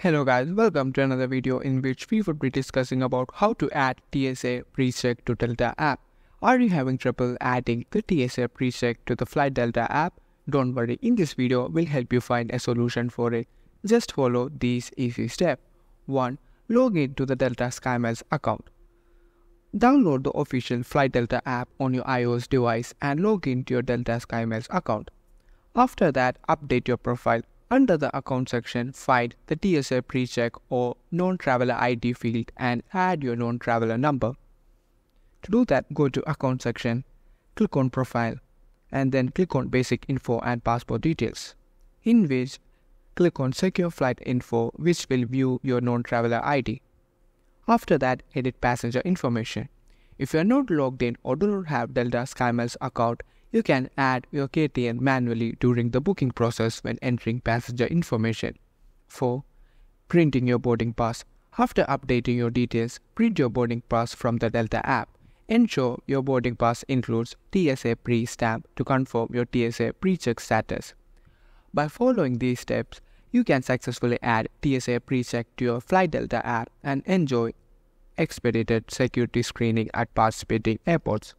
Hello guys, welcome to another video in which we would be discussing about how to add TSA PreCheck to Delta app. Are you having trouble adding the TSA PreCheck to the Fly Delta app? Don't worry, in this video we'll help you find a solution for it. Just follow these easy steps. 1. Log in to the Delta SkyMiles account. Download the official Fly Delta app on your iOS device and log in to your Delta SkyMiles account. After that, update your profile under the account section, find the TSA PreCheck or Known Traveler ID field and add your Known Traveler number. To do that, go to account section, click on profile and then click on basic info and passport details. In which, click on secure flight info which will view your Known Traveler ID. After that, edit passenger information. If you are not logged in or do not have Delta SkyMiles account, you can add your KTN manually during the booking process when entering passenger information. 4. Printing your boarding pass. After updating your details, print your boarding pass from the Delta app. Ensure your boarding pass includes TSA pre stamp to confirm your TSA PreCheck status. By following these steps, you can successfully add TSA PreCheck to your Fly Delta app and enjoy expedited security screening at participating airports.